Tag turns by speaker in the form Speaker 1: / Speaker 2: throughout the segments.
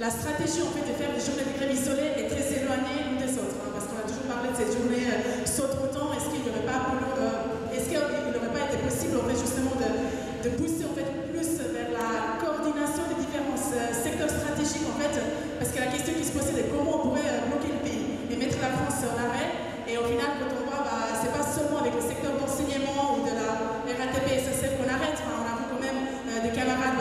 Speaker 1: la stratégie en fait, de faire des journées de grève isolées est très éloignée l'une des autres. hein, parce qu'on a toujours parlé de ces journées euh, saute-autant. Est-ce qu'il n'aurait pas, euh, pas été possible en fait, justement de, pousser en fait, plus vers la coordination des différents euh, secteurs stratégiques en fait Parce que la question qui se posait c'est comment on pourrait euh, bloquer le pays et mettre la France en arrêt. Et au final, quand on voit, bah, c'est pas seulement avec le secteur d'enseignement ou de la RATP SSF qu'on arrête. On a vu quand même des camarades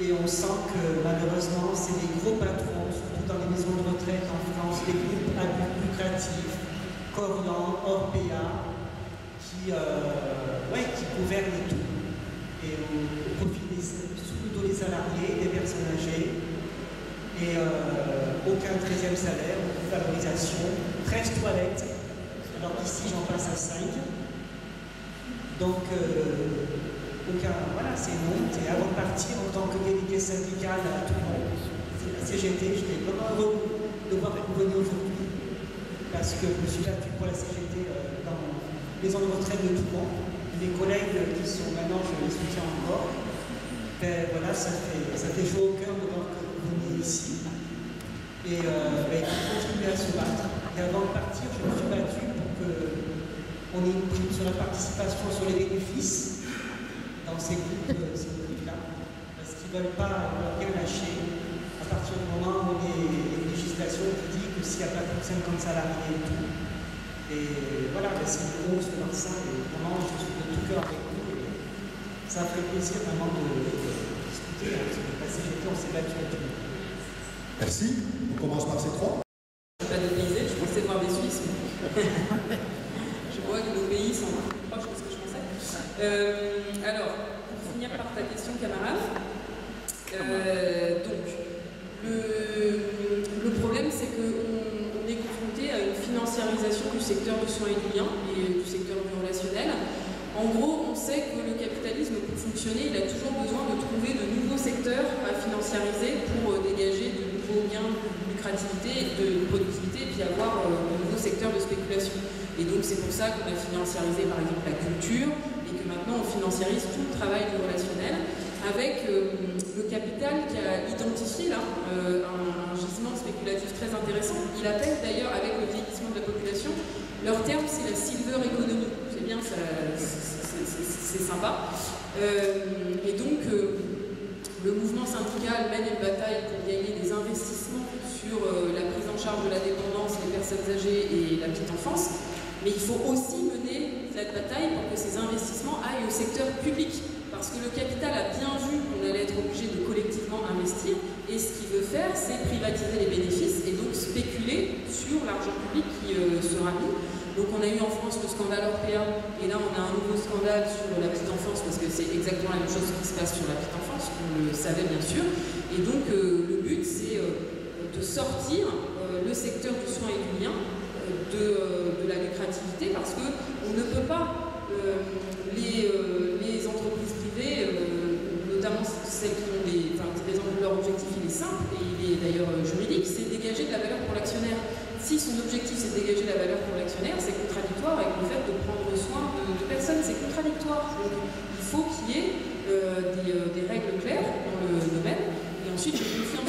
Speaker 1: Et on
Speaker 2: sent que malheureusement, c'est les gros patrons, surtout dans les maisons de retraite en France, les groupes à but lucratif, Corian, Orpea, qui, euh, ouais, qui gouvernent tout. Et au, profit des, surtout des salariés, des personnes âgées, et euh, aucun 13e salaire, aucune valorisation, 13 toilettes, alors qu'ici j'en passe à 5. Donc, euh, aucun, voilà, c'est honte. Et avant de partir, en tant que délégué syndical à tout le monde, la CGT, j'étais vraiment heureux de voir venir aujourd'hui, parce que je me suis battu pour la CGT euh, dans la maison de retraite de tout le. Les collègues qui sont maintenant, je les soutiens encore. Ben, voilà, ça fait, ça fait chaud au cœur de voir que vous ici. Et euh, ben, continuer à se battre. Et avant de partir, je me suis battu pour qu'on ait une prime sur la participation sur les bénéfices dans ces groupes, euh, ces groupes-là. Parce qu'ils ne veulent pas ne rien lâcher à partir du moment où il y a une législation qui dit que s'il n'y a pas plus de 50 salariés et tout. Et voilà, ben, c'est une grosse de voir ça. Et vraiment, je suis de tout cœur avec vous. Et ça ferait plaisir vraiment de, de discuter. Parce que la CGT, on s'est battu avec tout.
Speaker 3: Merci. On commence par ces trois.
Speaker 4: Je suis pas dépaysée, je pensais voir des Suisses. mais je vois que nos pays sont proches que ce que je pensais. Euh, ta question, camarade, euh, donc, le, problème, c'est qu'on on est confronté à une financiarisation du secteur du soin et du lien et du secteur du relationnel. En gros, on sait que le capitalisme, pour fonctionner, il a toujours besoin de trouver de nouveaux secteurs à financiariser pour euh, dégager de nouveaux gains de lucrativité, de productivité, et puis avoir euh, de nouveaux secteurs de spéculation. Et donc, c'est pour ça qu'on a financiarisé, par exemple, la culture, que maintenant, on financiarise tout le travail du relationnel avec euh, le capital qui a identifié là euh, un, gisement spéculatif très intéressant. Il appelle d'ailleurs, avec le vieillissement de la population, leur terme c'est la silver economy. C'est bien, c'est- sympa. Euh, et donc, le mouvement syndical mène une bataille pour gagner des investissements sur la prise en charge de la dépendance, les personnes âgées et la petite enfance. Mais il faut aussi mener cette bataille pour que ces investissements aillent au secteur public. Parce que le capital a bien vu qu'on allait être obligé de collectivement investir. Et ce qu'il veut faire, c'est privatiser les bénéfices et donc spéculer sur l'argent public qui euh, sera mis. Donc on a eu en France le scandale Orpea, et là on a un nouveau scandale sur la petite enfance, parce que c'est exactement la même chose qui se passe sur la petite enfance, on le savait bien sûr. Et donc euh, le but c'est euh, de sortir le secteur du soin et du lien de, euh, de la lucrativité, parce qu'on ne peut pas, euh, les, euh, les entreprises privées, notamment celles qui ont des, enfin, leur objectif il est simple, et il est d'ailleurs juridique, c'est dégager de la valeur pour si son objectif c'est de dégager la valeur pour l'actionnaire, c'est contradictoire avec le fait de prendre soin de, personnes, c'est contradictoire. Donc il faut qu'il y ait des, règles claires dans le domaine. Et ensuite, je confirme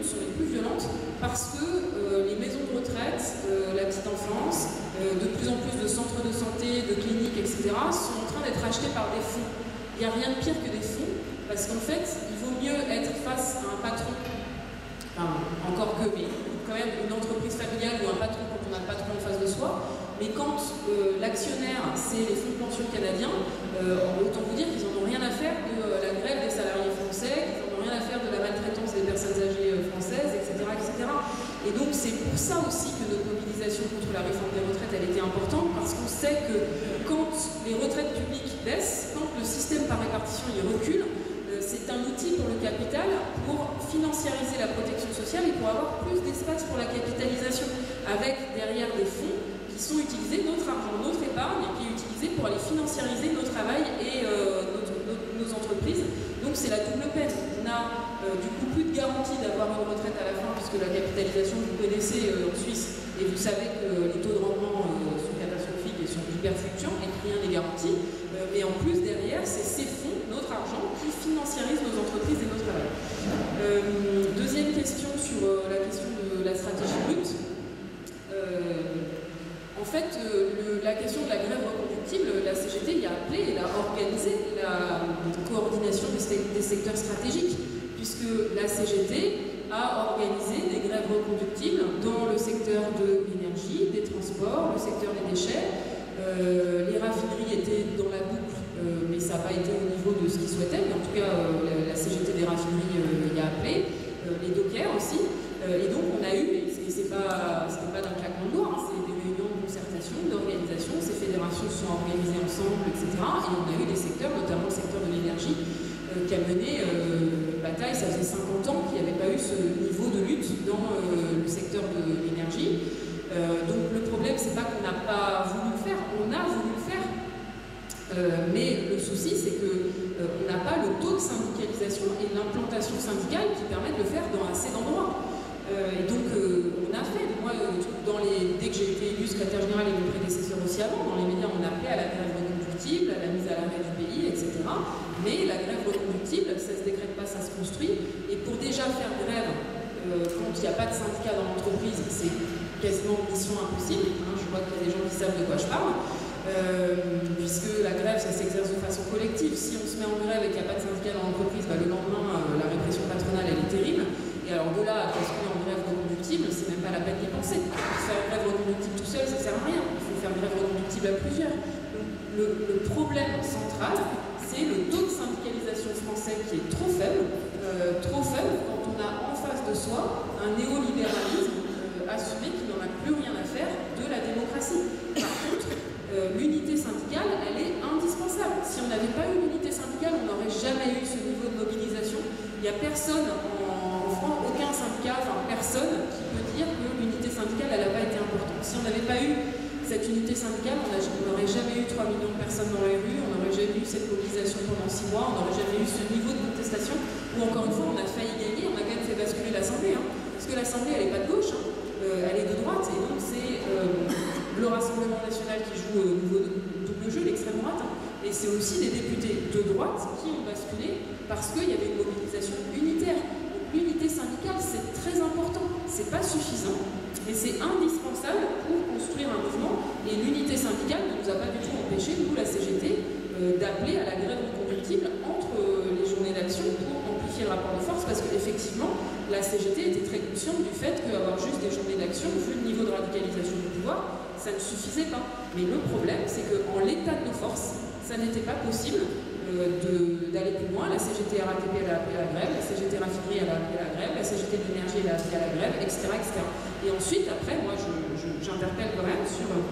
Speaker 4: sont les plus violentes parce que euh, les maisons de retraite, euh, la petite enfance, de plus en plus de centres de santé, de cliniques, etc., sont en train d'être achetés par des fonds. Il n'y a rien de pire que des fonds parce qu'en fait, il vaut mieux être face à un patron, encore que, mais quand même une entreprise familiale ou un patron quand on a le patron en face de soi. Mais quand euh, l'actionnaire, c'est les fonds de pension canadiens, euh, autant vous dire qu'ils n'en ont rien à faire de euh, la grève des salariés français, qu'ils n'en ont rien à faire de la maltraitance des personnes âgées françaises, etc. etc. Et donc c'est pour ça aussi que notre mobilisation contre la réforme des retraites, elle était importante, parce qu'on sait que quand les retraites publiques baissent, quand le système par répartition y recule, c'est un outil pour le capital pour financiariser la protection sociale et pour avoir plus d'espace pour la capitalisation, avec derrière des fonds qui sont utilisés, notre argent, notre épargne, qui est utilisé pour aller financiariser nos travail et euh, nos entreprises. Donc c'est la double peine. Euh, du coup plus de garantie d'avoir une retraite à la fin, puisque la capitalisation, vous connaissez euh, en Suisse, et vous savez que les taux de rendement sont catastrophiques et sont hyper fluctuants et que rien n'est garanti. mais en plus, derrière, c'est ces fonds notre argent qui financiarise nos entreprises et nos travail. Euh, deuxième question sur euh, la question de la stratégie brute. Euh, en fait, la question de la grève reconductible, la CGT y a appelé, et a organisé la coordination des, secteurs stratégiques, puisque la CGT a organisé des grèves reconductibles dans le secteur de l'énergie, des transports, le secteur des déchets. les raffineries étaient dans la boucle euh, mais ça n'a pas été au niveau de ce qu'ils souhaitaient. Mais en tout cas, euh, la, CGT des raffineries euh, y a appelé, les dockers aussi. et donc, on a eu, mais c'est pas, pas d'un claquement de doigts, hein, c'est des réunions de concertation, d'organisation, ces fédérations se sont organisées ensemble, etc. Et on a eu des secteurs, notamment le secteur de l'énergie, qui a mené ça faisait 50 ans qu'il n'y avait pas eu ce niveau de lutte dans le secteur de l'énergie. donc le problème, c'est pas qu'on n'a pas voulu le faire, on a voulu le faire, euh, mais le souci, c'est qu'on euh, n'a pas le taux de syndicalisation et l'implantation syndicale qui permettent de le faire dans assez d'endroits. Euh, et donc, on a fait, moi, dès que j'ai été élu secrétaire général et mes prédécesseurs aussi avant, dans les médias, on appelait à la grève reconductible, à la mise à l'arrêt du pays, etc. Mais la grève reconductible, ça ne se décrète pas, ça se construit. Et pour déjà faire grève, quand il n'y a pas de syndicat dans l'entreprise, c'est quasiment mission impossible. Hein, je vois qu'il y a des gens qui savent de quoi je parle. Euh, puisque la grève, ça s'exerce de façon collective. Si on se met en grève et qu'il n'y a pas de syndicat dans l'entreprise, bah, le lendemain, euh, la répression patronale, elle est terrible. Et alors de là à construire en grève reconductible, c'est même pas la peine d'y penser. Faire grève reconductible tout seul, ça sert à rien. Il faut faire grève reconductible à plusieurs. le, le, problème central, c'est le taux de syndicalisation français qui est trop faible, euh, trop faible quand on a en face de soi un néolibéralisme assumé qui n'en a plus rien à faire de la démocratie. Par contre, euh, l'unité syndicale, elle est indispensable. Si on n'avait pas eu l'unité syndicale, on n'aurait jamais eu ce niveau de mobilisation. Il n'y a personne en, France, aucun syndicat, enfin personne, qui peut dire que l'unité syndicale, elle n'a pas été importante. Si on n'avait pas eu cette unité syndicale, on n'aurait jamais eu 3 millions de personnes dans les rues, on n'aurait jamais eu cette mobilisation pendant 6 mois, on n'aurait jamais eu ce niveau de contestation, où encore une fois, on a failli gagner, on a quand même fait basculer l'Assemblée. Hein. parce que l'Assemblée, elle n'est pas de gauche, euh, elle est de droite, et donc c'est... Euh, le Rassemblement national qui joue au nouveau double jeu, l'extrême droite, hein. et c'est aussi des députés de droite qui ont basculé parce qu'il y avait une mobilisation unitaire. l'unité syndicale, c'est très important, c'est pas suffisant, mais c'est indispensable pour construire un mouvement, et l'unité syndicale ne nous a pas du tout empêché, nous, la CGT, euh, d'appeler à la grève reconductible entre euh, les journées d'action pour amplifier le rapport de force, parce qu'effectivement, la CGT était très consciente du fait qu'avoir juste des journées d'action, vu le niveau de radicalisation du pouvoir, ça ne suffisait pas. Mais le problème, c'est qu'en l'état de nos forces, ça n'était pas possible euh, d'aller plus loin. La CGT RATP, elle a appelé à la grève, la CGT Raffinerie, elle a appelé à la grève, la CGT de l'énergie, elle a appelé à la grève, etc. etc. Et ensuite, après, moi, j'interpelle quand même sur euh,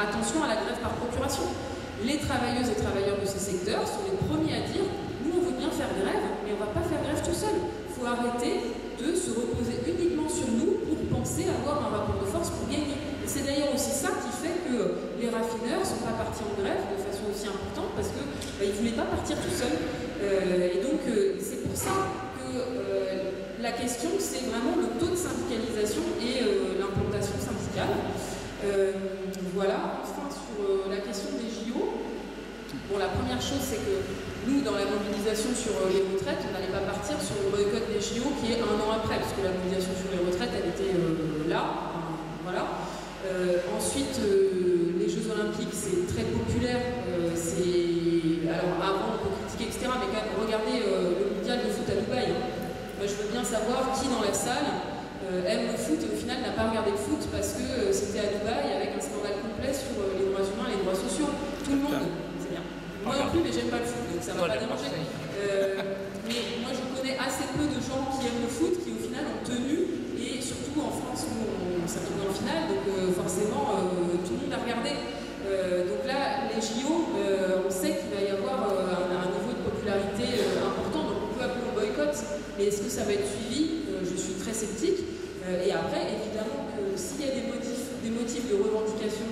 Speaker 4: attention à la grève par procuration. Les travailleuses et travailleurs de ces secteurs sont les premiers à dire nous, on veut bien faire grève, mais on ne va pas faire grève tout seul. Il faut arrêter de se reposer uniquement sur nous pour penser avoir un rapport de force pour gagner. C'est d'ailleurs aussi ça qui fait que les raffineurs ne sont pas partis en grève de façon aussi importante parce qu'ils bah, ne voulaient pas partir tout seuls. Euh, et donc, euh, c'est pour ça que la question, c'est vraiment le taux de syndicalisation et l'implantation syndicale. voilà, enfin sur la question des JO, bon, la première chose, c'est que nous, dans la mobilisation sur les retraites, on n'allait pas partir sur le boycott des JO qui est un an après, parce que la mobilisation sur les retraites, elle était là. voilà. ensuite, les Jeux Olympiques, c'est très populaire. c'est alors avant, on peut critiquer, etc. Mais quand même, regardez le mondial de foot à Dubaï. Moi, je veux bien savoir qui dans la salle aime le foot et au final n'a pas regardé le foot parce que c'était à Dubaï avec un scandale complet sur les droits humains et les droits sociaux. Tout le monde, c'est bien. Moi non plus, mais j'aime pas le foot, donc ça m'a pas dérangé. mais moi, je connais assez peu de gens qui aiment le foot qui au final ont tenu et surtout en France où on, tombe en finale, donc forcément ça va être suivi Je suis très sceptique. et après, évidemment, que s'il y a des motifs, de revendication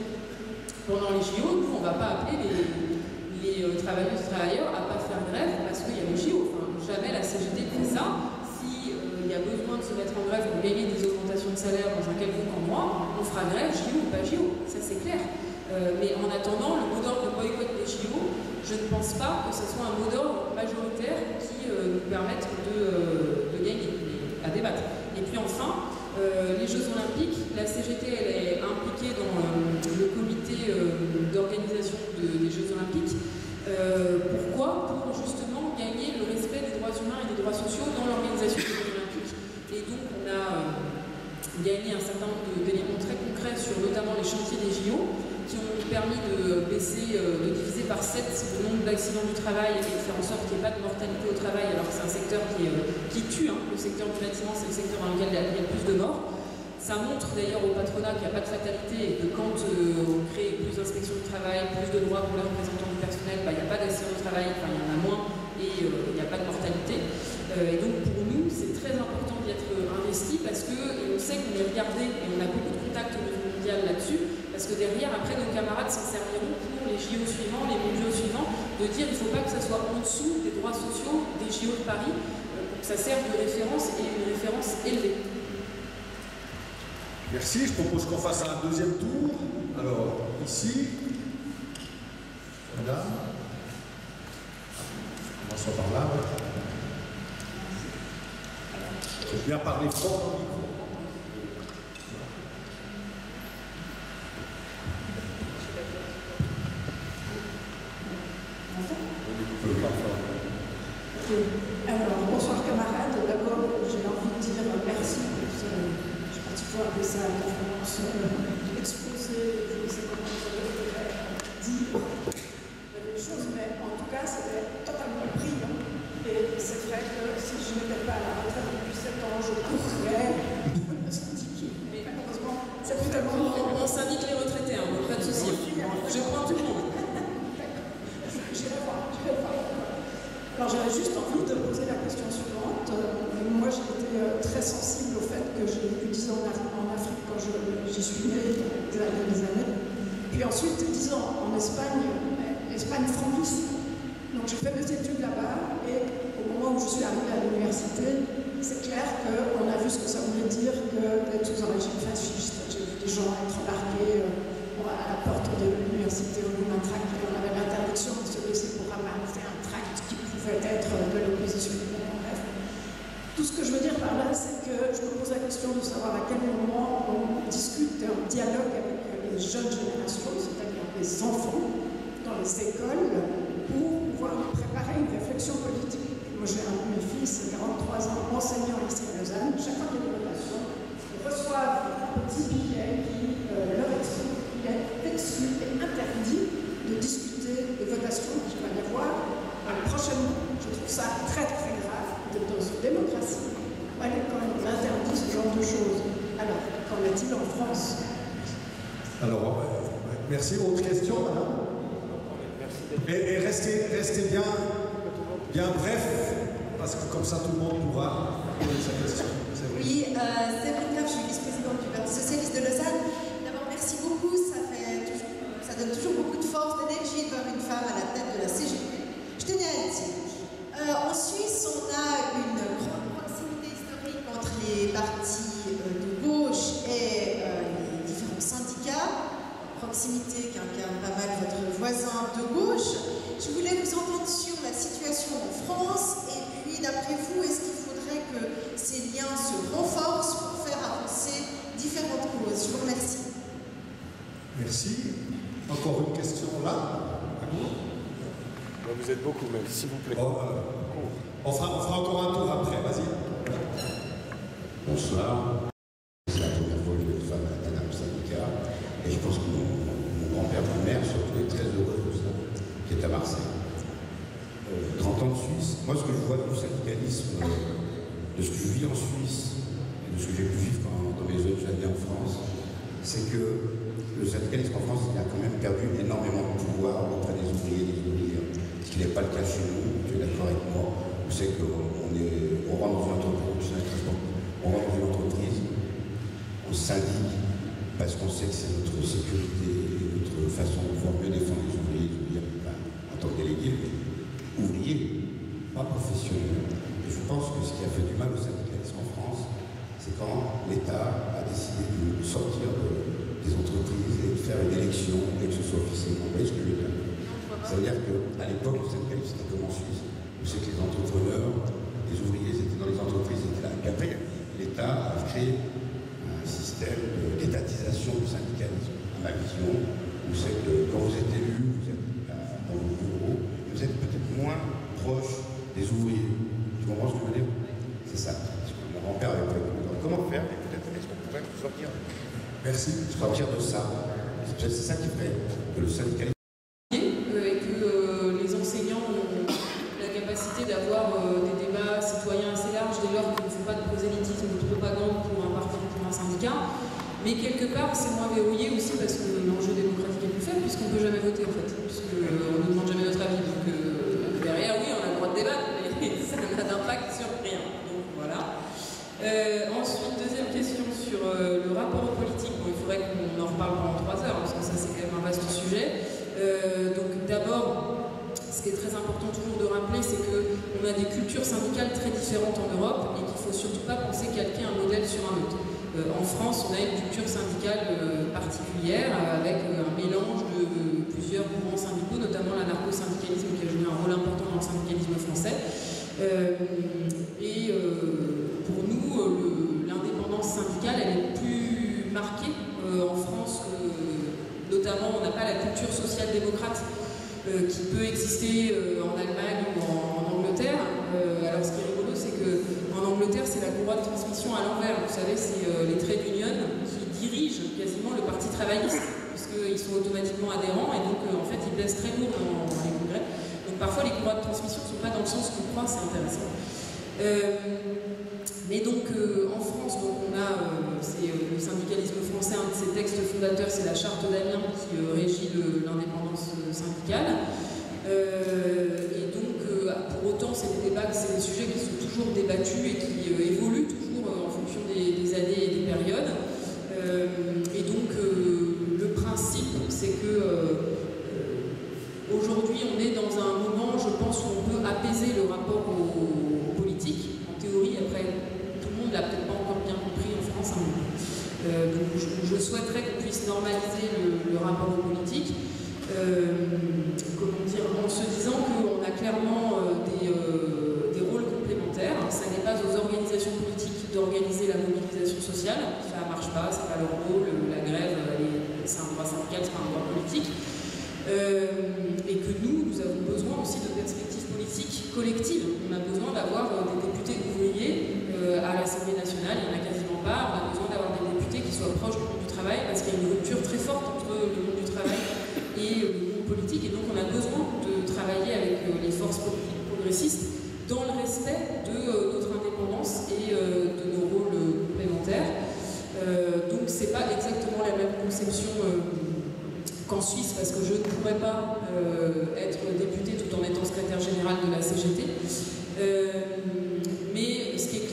Speaker 4: pendant les JO, nous, on ne va pas appeler les, les travailleuses et travailleurs à ne pas faire grève parce qu'il y a les JO. Jamais la CGT fait ça. S'il y a besoin de se mettre en grève pour gagner des augmentations de salaire dans un quelconque mois, on fera grève, JO ou pas JO. Ça, c'est clair. Euh, mais en attendant, le mot d'ordre de boycott des JO, je ne pense pas que ce soit un mot d'ordre majoritaire qui euh, nous permette de, euh. Et puis enfin, les Jeux Olympiques, la CGT est impliquée dans le comité d'organisation de, des Jeux Olympiques. pourquoi? Pour justement gagner le respect des droits humains et des droits sociaux dans l'organisation des Jeux Olympiques. Et donc on a gagné un certain nombre d'éléments très concrets sur notamment les chantiers des JO qui ont permis de baisser, de par 7 le nombre d'accidents du travail et de faire en sorte qu'il n'y ait pas de mortalité au travail, alors que c'est un secteur qui, qui tue. Hein. Le secteur du bâtiment, c'est le secteur dans lequel il y a le plus de morts. Ça montre d'ailleurs au patronat qu'il n'y a pas de fatalité et que quand euh, on crée plus d'inspections du travail, plus de droits pour les représentants du personnel, bah, il n'y a pas d'accident du travail, il y en a moins et euh, il n'y a pas de mortalité. Euh, et donc pour nous, c'est très important d'y être investi parce que on sait qu'on est regardé et on a beaucoup de contacts au niveau mondial là-dessus, parce que derrière, après, nos camarades s'en serviront les JO suivants, les mondiaux suivants, de dire il ne faut pas que ça soit en dessous des droits sociaux des JO de Paris, pour que ça serve de référence et une référence élevée.
Speaker 3: Merci, je propose qu'on fasse un deuxième tour. Alors, ici, madame, commençons par là. Faut bien parler fort le micro.
Speaker 5: Alors, bonsoir camarades. D'abord, j'ai envie de dire merci pour ce, appeler ça la conférence euh, exposée, je dire, des choses, mais en tout cas, c'était totalement brillant. Et c'est vrai que si je n'étais pas à la retraite depuis 7 ans, je courrais me syndiquer. Mais malheureusement, c'est plus tellement.
Speaker 4: On, on syndique les retraités, hein, pas de souci. Je prends tout le monde.
Speaker 5: J'irai voir, j'irai voir. Alors j'avais juste envie de poser la question suivante. Euh, moi j'ai été euh, très sensible au fait que j'ai vécu 10 ans en Afrique quand j'y suis née, il y a des années. Puis ensuite 10 ans en Espagne, Espagne franquiste. Donc j'ai fait mes études là-bas et au moment où je suis arrivée à l'université, c'est clair qu'on a vu ce que ça voulait dire que d'être sous un régime gens être embarqués euh, à la porte de l'université au bout d'un tract et on avait l'interdiction de se laisser pour ramasser un tract qui pouvait être de l'opposition. Tout ce que je veux dire par là, c'est que je me pose la question de savoir à quel moment on discute un dialogue avec les jeunes générations, c'est-à-dire les enfants, dans les écoles, pour pouvoir préparer une réflexion politique. Moi, j'ai un de mes fils, 43 ans, enseignant ici à Lausanne. Chaque fois qu'il y a des votations, ils reçoivent un petit billet qui euh, leur explique qu'il est exclu et interdit de discuter des votations qu'il va y avoir euh, prochainement. Je trouve ça très très grave d'être dans une démocratie à l'école on interdit ce genre de choses. Alors, qu'en est-il en France?
Speaker 3: Alors, merci. Autre question, madame? Et, et, restez, restez bien, bien bref, parce que comme ça tout le monde pourra poser sa question.
Speaker 6: Oui, euh, Séverine Graff, je suis du Parti Socialiste de Lausanne. D'abord, merci beaucoup, ça, fait ça donne toujours beaucoup de force, d'énergie de voir une femme à la tête de la CGP. Je tenais à le dire. Euh, en Suisse, on a une grande proximité historique entre les partis euh, de gauche et euh, les différents syndicats proximité qu'incarne pas mal votre voisin de gauche. Je voulais vous entendre sur la situation en France et puis d'après vous, est-ce qu'il faudrait que ces liens
Speaker 3: Merci. Encore une question là
Speaker 7: Vous êtes beaucoup même, s'il vous plaît.
Speaker 3: Bon, euh, on, fera, on fera encore un tour après, vas-y.
Speaker 8: Bonsoir. C'est la première fois que je vais être femme à la syndicat. Et je pense que mon, mon grand-père, ma mère, surtout, est très heureux de ça, qui est à Marseille. Euh, 30 ans de Suisse. Moi, ce que je vois du syndicalisme, euh, de ce que je vis en Suisse, et de ce que j'ai pu vivre dans mes autres années en France, c'est que le syndicalisme en France, a quand même perdu énormément de pouvoir auprès des ouvriers et des ouvrières. Ce qui n'est pas le cas chez nous, tu es d'accord avec moi. Vous savez qu'on est, on rentre dans une entreprise, on rentre dans une on syndique parce qu'on sait que c'est notre sécurité notre façon de pouvoir mieux défendre les ouvriers, les ouvrières, pas en tant que délégués, mais ouvriers, pas professionnels. Et je pense que ce qui a fait du mal au syndicalisme en France, c'est quand l'État a décidé de sortir de, des entreprises et de faire une élection et que ce soit officiellement. Vous voyez ce que je veux dire Ça veut dire qu'à l'époque, le syndicalisme, c'était comme en Suisse. Vous savez que les entrepreneurs, les ouvriers étaient dans les entreprises, étaient là. Et après, l'État a créé un système d'étatisation du syndicalisme. À ma vision, vous savez que quand vous êtes élu, vous êtes dans vos bureaux, vous êtes peut-être moins proche des ouvriers. Tu comprends ce que je veux dire C'est ça. Mon grand-père avait pas Comment faire Et peut-être est-ce qu'on pourrait sortir
Speaker 3: Merci.
Speaker 8: Sortir de ça. C'est ça qui fait que le syndicalisme.
Speaker 4: et que euh, les enseignants ont la capacité d'avoir euh, des débats citoyens assez larges dès lors qu'ils ne font pas de prosélytisme ou de propagande pour un parti ou pour un syndicat. Mais quelque part, c'est moins verrouillé aussi parce que l'enjeu démocratique est plus faible, puisqu'on ne peut jamais voter en fait, puisqu'on ne nous demande jamais notre avis. Donc euh, derrière, oui, on a le droit de débattre, mais ça n'a d'impact sur rien. Donc voilà. ensuite, deuxième question sur le rapport aux politiques. Bon, il faudrait qu'on en reparle pendant trois heures, parce que ça c'est quand même un vaste sujet. Euh, donc d'abord, ce qui est très important toujours de rappeler, c'est qu'on a des cultures syndicales très différentes en Europe et qu'il ne faut surtout pas penser calquer un modèle sur un autre. Euh, en France, on a une culture syndicale euh, particulière avec un mélange de, plusieurs mouvements syndicaux, notamment l'anarcho-syndicalisme qui a joué un rôle important dans le syndicalisme français. et pour nous, l'indépendance syndicale, elle est plus marquée en France notamment, on n'a pas la culture social-démocrate euh, qui peut exister euh, en Allemagne ou en, Angleterre. Euh, alors, ce qui est rigolo, c'est qu'en Angleterre, c'est la courroie de transmission à l'envers. Vous savez, c'est les trade unions qui dirigent quasiment le parti travailliste, puisqu'ils sont automatiquement adhérents et donc, en fait, ils pèsent très lourd dans, les congrès. Donc, parfois, les courroies de transmission ne sont pas dans le sens qu'on croit, c'est intéressant. Mais donc en France, on a, c'est le syndicalisme français, un de ses textes fondateurs, c'est la charte d'Amiens qui régit l'indépendance syndicale. et donc, pour autant, c'est des débats, c'est des sujets qui sont toujours débattus et qui évoluent toujours en fonction des, années et des périodes. Que aujourd'hui, on est dans un moment, je pense, où on peut apaiser le rapport aux politiques. En théorie, après, ne l'a peut-être pas encore bien compris en France. Hein. Euh, donc je, souhaiterais qu'on puisse normaliser le, rapport aux politiques, euh, comment dire, en se disant qu'on a clairement euh, des, des, rôles complémentaires. Ça n'est pas aux organisations politiques d'organiser la mobilisation sociale, ça ne marche pas, c'est pas leur rôle, la grève, c'est un droit syndical, c'est pas un droit politique. et que nous, nous avons besoin aussi de perspectives politiques collectives. On a besoin d'avoir des députés ouvriers euh, à l'Assemblée nationale, il n'y en a quasiment pas. On a besoin d'avoir des députés qui soient proches du monde du travail parce qu'il y a une rupture très forte entre le monde du travail et le monde politique. Et donc on a besoin de travailler avec euh, les forces progressistes dans le respect de euh, notre indépendance et de nos rôles complémentaires. donc c'est pas exactement la même conception qu'en Suisse parce que je ne pourrais pas être député tout en étant secrétaire général de la CGT. mais ce qui est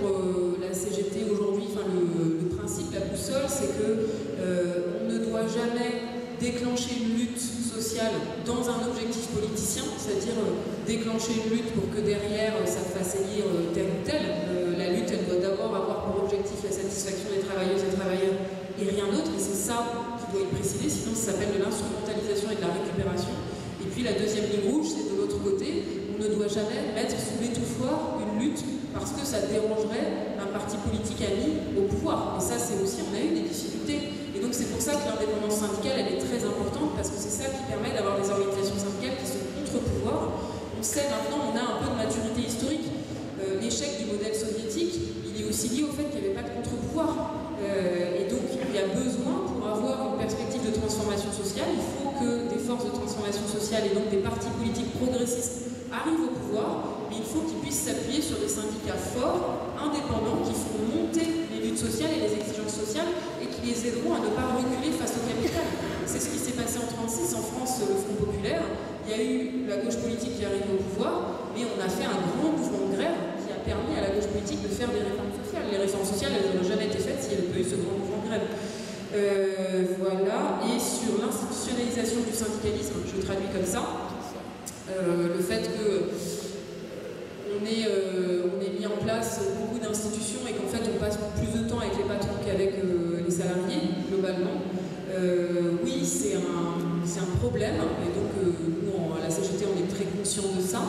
Speaker 4: pour euh, la CGT aujourd'hui, enfin le, principe, la boussole, c'est que euh, on ne doit jamais déclencher une dans un objectif politicien, c'est-à-dire euh, déclencher une lutte pour que derrière ça fasse élire tel ou tel. la lutte, elle doit d'abord avoir pour objectif la satisfaction des travailleuses et travailleurs et rien d'autre, et c'est ça qui doit être précisé, sinon ça s'appelle de l'instrumentalisation et de la récupération. puis la deuxième ligne rouge, c'est de l'autre côté, on ne doit jamais mettre sous l'étouffoir une lutte parce que ça dérangerait un parti politique ami au pouvoir. Et ça, c'est aussi, on a eu des difficultés. C'est pour ça que l'indépendance syndicale, est très importante parce que c'est ça qui permet d'avoir des organisations syndicales qui sont contre-pouvoir. On sait maintenant, on a un peu de maturité historique. Euh, l'échec du modèle soviétique, il est aussi lié au fait qu'il n'y avait pas de contre-pouvoir. Euh, et donc il y a besoin, pour avoir une perspective de transformation sociale, il faut que des forces de transformation sociale et donc des partis politiques progressistes arrivent au pouvoir, mais il faut qu'ils puissent s'appuyer sur des syndicats forts, indépendants, qui feront monter les luttes sociales et les exigences sociales les aideront à ne pas reculer face au capital. C'est ce qui s'est passé en 1936 en France, le Front populaire. Il y a eu la gauche politique qui est arrivée au pouvoir, mais on a fait un grand mouvement de grève qui a permis à la gauche politique de faire des réformes sociales. Les réformes sociales, elles n'auraient jamais été faites s'il n'y avait pas eu ce grand mouvement de grève. Euh, voilà, et sur l'institutionnalisation du syndicalisme, je traduis comme ça, euh, le fait que euh, on est mis en place beaucoup d'institutions et qu'en fait on passe plus de temps avec les patrons qu'avec salariés, globalement. oui, c'est un, un, problème, et donc nous, à la CGT, on est très conscient de ça,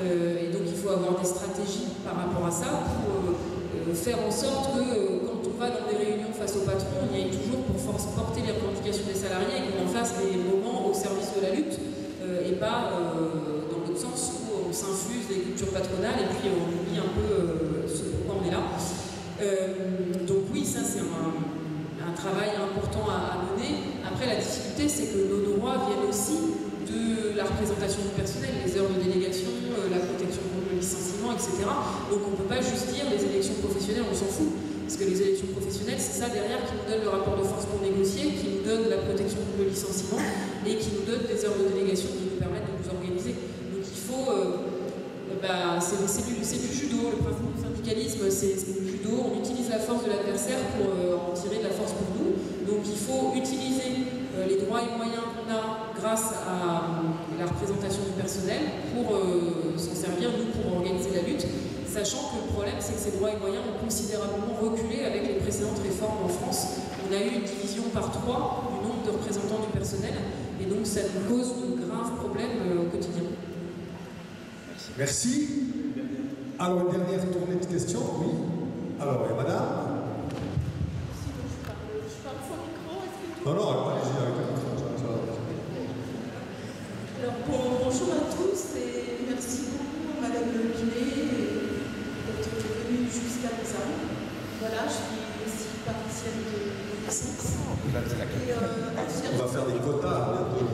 Speaker 4: et donc il faut avoir des stratégies par rapport à ça pour faire en sorte que quand on va dans des réunions face au patron, il y ait toujours pour force porter les revendications des salariés et qu'on en fasse des moments au service de la lutte euh, et pas euh, dans l'autre sens où on s'infuse des cultures patronales et puis on oublie un peu euh, ce pourquoi on est là. donc oui, ça c'est un, travail important à, mener. Après, la difficulté, c'est que nos droits viennent aussi de la représentation du personnel, les heures de délégation, la protection contre le licenciement, etc. Donc on ne peut pas juste dire les élections professionnelles, on s'en fout. Parce que les élections professionnelles, c'est ça derrière qui nous donne le rapport de force pour négocier, qui nous donne la protection contre le licenciement et qui nous donne des heures de délégation qui nous permettent de nous organiser. Donc il faut. Euh, bah, c'est du, du, judo, le principe du syndicalisme, c'est On utilise la force de l'adversaire pour euh, en tirer de la force pour nous. Donc il faut utiliser euh, les droits et moyens qu'on a grâce à la représentation du personnel pour s'en servir, nous, pour organiser la lutte sachant que le problème, c'est que ces droits et moyens ont considérablement reculé avec les précédentes réformes en France. On a eu une division par trois du nombre de représentants du personnel, et donc ça nous cause de graves problèmes euh, au quotidien.
Speaker 3: Merci. Alors, une dernière tournée de questions, oui. Alors, et madame Non, non, allez-y avec un micro.
Speaker 9: Alors, bonjour à tous et merci beaucoup, Madame Le jusqu'à présent. Voilà, je suis aussi parisienne de naissance. Et,
Speaker 3: euh, On va faire des quotas bientôt.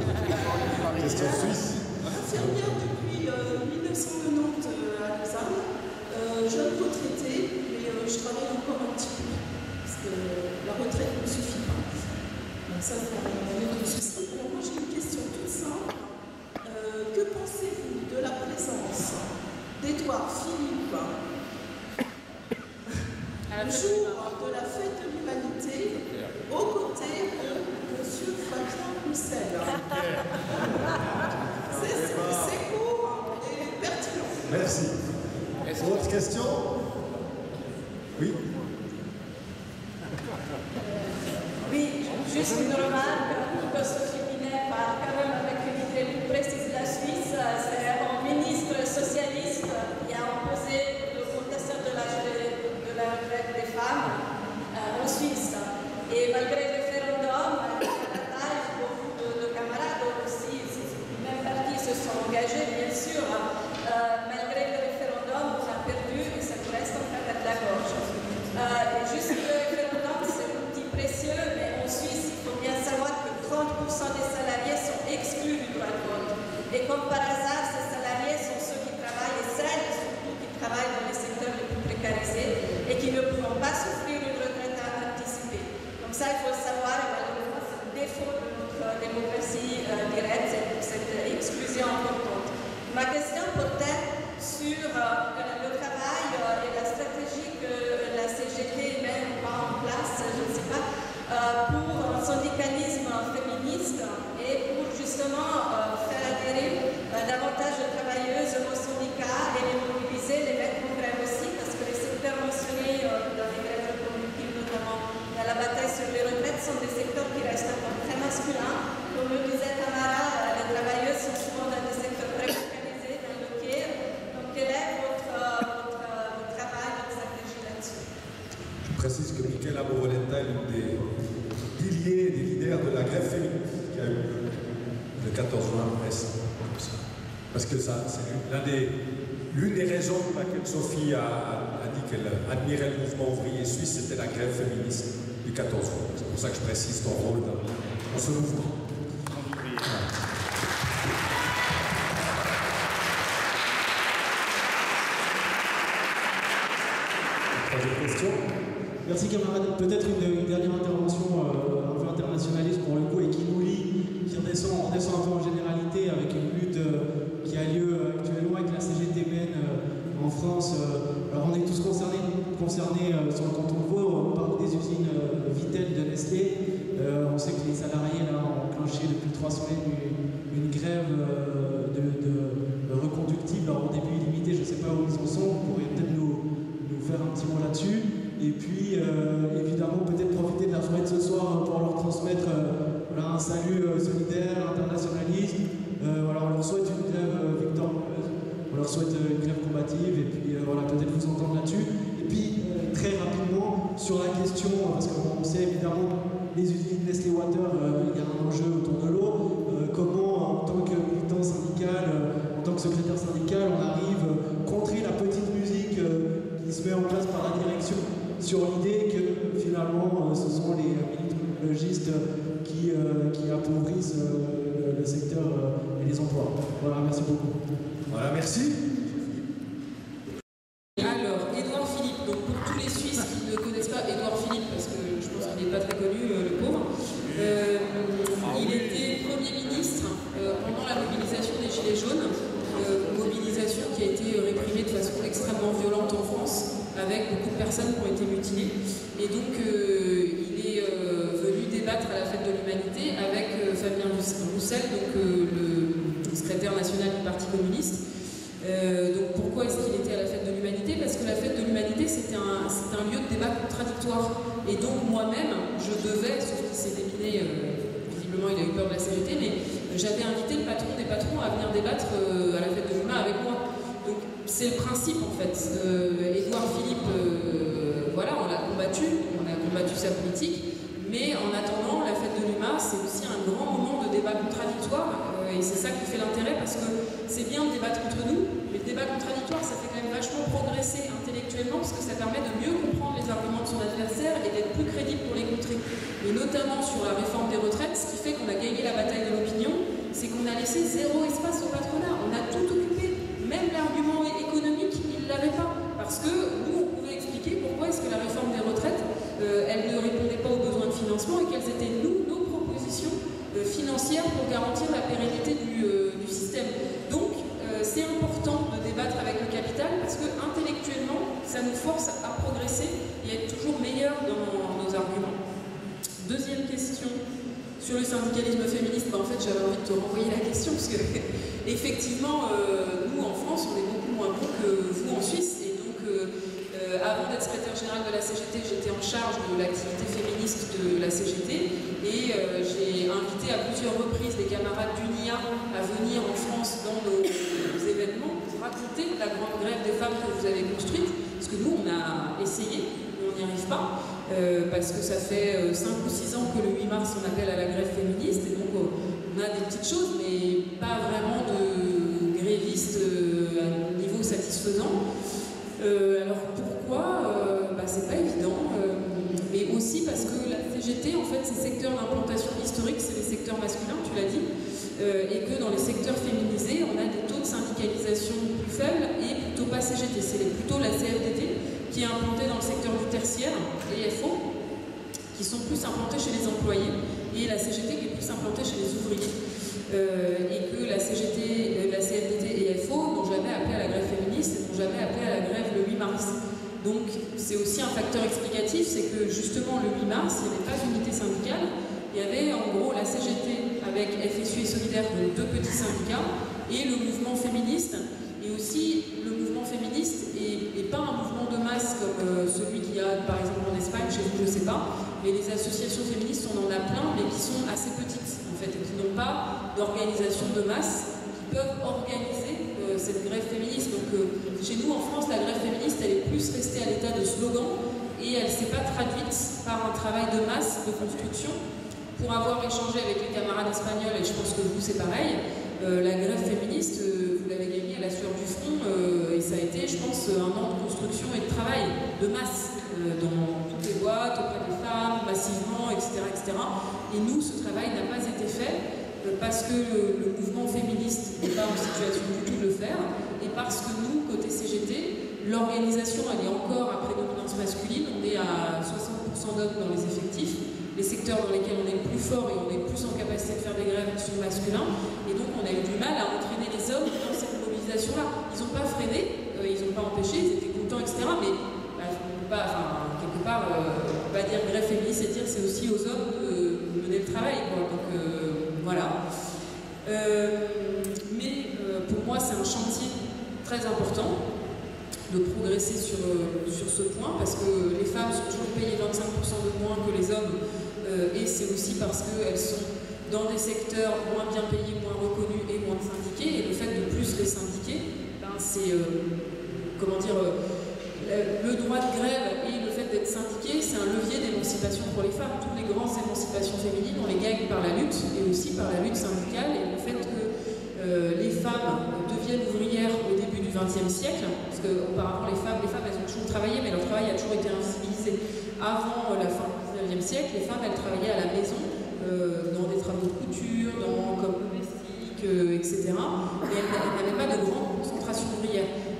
Speaker 3: Question suisse.
Speaker 9: Infirmière depuis euh, 1990 euh, à Lausanne. Euh, jeune retraitée, mais euh, je travaille encore un petit peu. Parce que la retraite ne suffit pas. Donc ça, c'est un autre souci. Alors moi, j'ai une question toute simple. que pensez-vous de la présence d'Edouard Philippe le jour Eh, malgré le référendum, on a perdu et
Speaker 7: ça nous reste en fait à la gorge. Eh, et juste le référendum, c'est un outil précieux, mais en Suisse, il faut bien savoir que 30% des salariés sont exclus du droit de vote. Et comme par hasard, ces salariés sont ceux qui travaillent et celles, surtout qui travaillent dans les secteurs les plus précarisés et qui ne pourront pas souffrir une retraite anticipée. Donc ça, il faut Est l'une des piliers, des leaders de la grève féminine qui a eu le 14 juin à Brest.
Speaker 3: Parce que ça, c'est l'une des, raisons pour laquelle Sophie a, dit qu'elle admirait le mouvement ouvrier suisse, c'était la grève féministe du 14 juin. C'est pour ça que je précise ton rôle dans ce mouvement.
Speaker 10: Merci camarade. Peut-être une, dernière intervention euh, un peu internationaliste pour le coup et qui nous lie, qui redescend, redescend un peu en généralité avec une lutte euh, qui a lieu actuellement avec la CGTBN euh, en France. alors on est tous concernés, concernés sur le canton de Vaud, on parle des usines Vitel de Nestlé. on sait que les salariés là, ont enclenché depuis 300 question, parce qu'on sait évidemment, les usines
Speaker 4: contradictoire. Et donc moi-même, je devais, sauf qu'il s'est déminé, visiblement il a eu peur de la CGT, mais j'avais invité le patron des patrons à venir débattre à la fête de l'humain avec moi c'est le principe en fait. Euh, Édouard Philippe, euh, voilà, on l'a combattu, on a combattu sa politique, mais en attendant, la fête de l'UMA, c'est aussi un grand moment de débat contradictoire, euh, et c'est ça qui fait l'intérêt, parce que c'est bien de débattre entre nous, mais le débat contradictoire, ça fait quand même vachement progresser intellectuellement, parce que ça permet de mieux comprendre les arguments de son adversaire et d'être plus crédible pour les contrer. Et notamment sur la réforme des retraites, ce qui fait qu'on a gagné la bataille de l'opinion, c'est qu'on a laissé zéro espace au patronat, on a tout occupé, même l'argument pas. Parce que nous, on pouvait expliquer pourquoi est-ce que la réforme des retraites, euh, elle ne répondait pas aux besoins de financement et quelles étaient, nos propositions euh, financières pour garantir la pérennité du, euh, système. Force à progresser et être toujours meilleur dans nos arguments. Deuxième question sur le syndicalisme féministe, bah, en fait j'avais envie de te renvoyer la question parce que effectivement nous en France on est beaucoup moins bons que vous en Suisse. Et donc euh, euh, avant d'être secrétaire général de la CGT j'étais en charge de l'activité féministe de la CGT et euh, j'ai invité à plusieurs reprises les camarades d'UNIA à venir en France dans nos, événements pour raconter la grande grève des femmes que vous avez construite parce que nous on a essayé mais on n'y arrive pas euh, parce que ça fait 5 euh, ou 6 ans que le 8 mars on appelle à la grève féministe et donc euh, on a des petites choses mais pas vraiment de grévistes à un niveau satisfaisant. alors pourquoi? Bah, C'est pas évident, mais aussi parce que la CGT en fait ces secteurs d'implantation historique c'est les secteurs masculins, tu l'as dit, et que dans les secteurs féminisés on a des taux de syndicalisation plus faibles et plutôt pas CGT, c'est plutôt la CFDT qui est implanté dans le secteur du tertiaire, les FO, qui sont plus implantés chez les employés, et la CGT qui est plus implantée chez les ouvriers. Euh, et que la CGT, euh, la CFDT et FO n'ont jamais appelé à la grève féministe et n'ont jamais appelé à la grève le 8 mars. Donc c'est aussi un facteur explicatif, c'est que justement le 8 mars, il n'y avait pas d'unité syndicale, il y avait en gros la CGT avec FSU et Solidaire, deux petits syndicats, et le mouvement féministe, et aussi le mouvement féministe et, pas un mouvement de masse comme euh, celui qu'il y a par exemple en Espagne, chez vous je ne sais pas, mais les associations féministes on en a plein mais qui sont assez petites en fait et qui n'ont pas d'organisation de masse qui peuvent organiser euh, cette grève féministe. Donc euh, chez nous en France la grève féministe elle est plus restée à l'état de slogan et elle ne s'est pas traduite par un travail de masse, de construction. Pour avoir échangé avec les camarades espagnols, et je pense que vous c'est pareil, la grève féministe, vous l'avez gagné à la sueur du front, et ça a été, je pense, un an de construction et de travail de masse dans toutes les boîtes, auprès des femmes, massivement, etc., etc. Et nous, ce travail n'a pas été fait parce que le, mouvement féministe n'est pas en situation du tout de le faire, et parce que nous, côté CGT, l'organisation, elle est encore à prédominance masculine, on est à 60% d'hommes dans les effectifs, les secteurs dans lesquels on est le plus fort et on est plus en capacité de faire des grèves sont masculins, pas empêché, ils étaient contents, etc., mais bah, pas, enfin, quelque part, euh, pas dire grève féministe, dire c'est aussi aux hommes de mener le travail. Donc, euh, voilà. Euh, mais euh, pour moi, c'est un chantier très important de progresser sur, sur ce point parce que les femmes sont toujours payées 25% de moins que les hommes et c'est aussi parce qu'elles sont dans des secteurs moins bien payés, moins reconnus et moins syndiqués. Et le fait de plus les syndiquer, ben c'est comment dire le droit de grève et le fait d'être syndiqué, c'est un levier d'émancipation pour les femmes. Toutes les grandes émancipations féminines, on les gagne par la lutte et aussi par la lutte syndicale et le fait que euh, les femmes deviennent ouvrières au début du XXe siècle, parce qu'auparavant les femmes, les femmes elles ont toujours travaillé, mais leur travail a toujours été invisibilisé. Avant euh, la fin du XIXe siècle, les femmes elles travaillaient à la maison, euh, dans des travaux de couture, dans, comme domestique, etc. Et elles, n'avaient pas de grande concentration ouvrière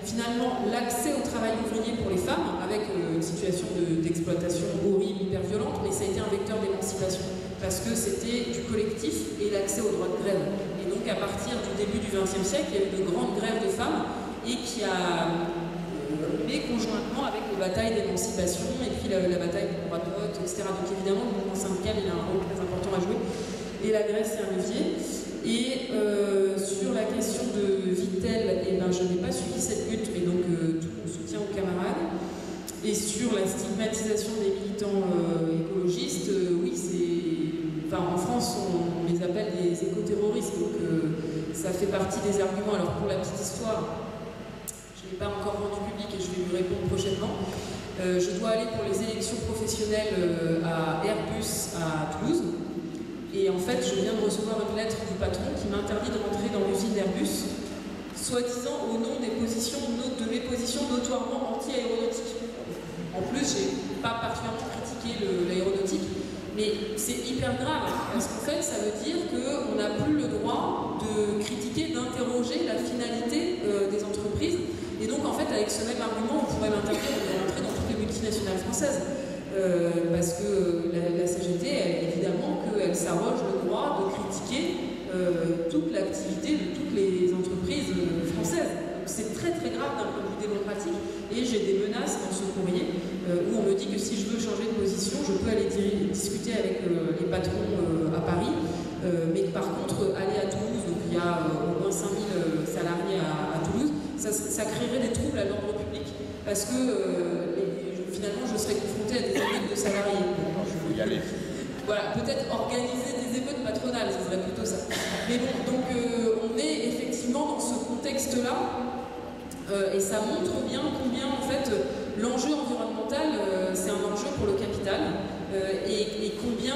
Speaker 4: finalement l'accès au travail ouvrier pour les femmes, avec euh, une situation d'exploitation horrible, hyper violente, mais ça a été un vecteur d'émancipation, parce que c'était du collectif et l'accès au droit de grève. Et donc à partir du début du XXe siècle, il y a eu de grandes grèves de femmes, et qui a mais conjointement avec les batailles d'émancipation et puis la, bataille pour droit de vote, etc. Donc évidemment, le mouvement syndical il a un rôle très important à jouer. Et la grève, c'est un levier. Et euh, sur la question de Vitel, eh ben, je n'ai pas suivi cette lutte, mais donc euh, tout mon soutien aux camarades. Et sur la stigmatisation des militants euh, écologistes, oui, c'est. En France, on, les appelle des écoterroristes, donc ça fait partie des arguments. Alors, pour la petite histoire, je ne l'ai pas encore rendu public et je vais lui répondre prochainement. je dois aller pour les élections professionnelles à Airbus à Toulouse. Et en fait, je viens de recevoir une lettre du patron qui m'interdit de rentrer dans l'usine d'Airbus, soi-disant au nom des positions, de mes positions notoirement anti-aéronautiques. En plus, j'ai pas particulièrement critiqué l'aéronautique, mais c'est hyper grave, parce qu'en fait, ça veut dire qu'on n'a plus le droit de critiquer, d'interroger la finalité euh, des entreprises. Et donc, en fait, avec ce même argument, on pourrait rentrer dans toutes les multinationales françaises. Euh, parce que la, CGT, évidemment, qu'elle s'arroge le droit de critiquer euh, toute l'activité de toutes les entreprises euh, françaises. C'est très très grave d'un point de vue démocratique et j'ai des menaces dans ce courrier où on me dit que si je veux changer de position, je peux aller discuter avec les patrons à Paris, mais par contre aller à Toulouse, où il y a au moins 5000 salariés à, Toulouse, ça, ça, créerait des troubles à l'ordre public parce que finalement, je serais confrontée à des émeutes de salariés.
Speaker 8: Je veux y aller.
Speaker 4: Voilà, peut-être organiser émeutes patronales, ça serait plutôt ça. Mais bon, donc euh, on est effectivement dans ce contexte-là, euh, et ça montre bien combien, en fait, l'enjeu environnemental, euh, c'est un enjeu pour le capital, et, combien.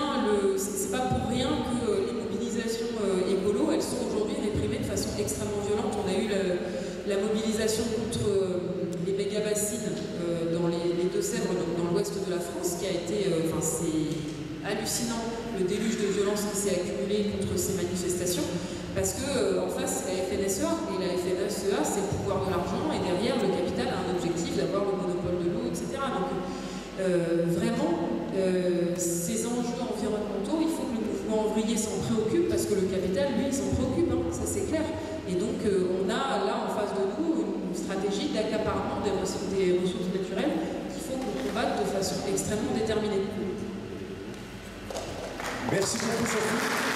Speaker 4: C'est pas pour rien que les mobilisations écolo, elles sont aujourd'hui réprimées de façon extrêmement violente. On a eu la mobilisation contre les méga-bassines dans les Deux-Sèvres, dans, l'ouest de la France, qui a été, enfin c'est hallucinant le déluge de violence qui s'est accumulé contre ces manifestations, parce que euh, face la FNSEA, et la FNSEA c'est le pouvoir de l'argent, et derrière le capital a un objectif d'avoir le monopole de l'eau, etc. Donc euh, vraiment, ces enjeux environnementaux, il faut que le mouvement ouvrier s'en préoccupe, parce que le capital, lui, il s'en préoccupe, hein, ça c'est clair. Et donc on a là en face de nous une stratégie d'accaparement des ressources naturelles de façon extrêmement déterminée.
Speaker 3: Merci beaucoup Sophie.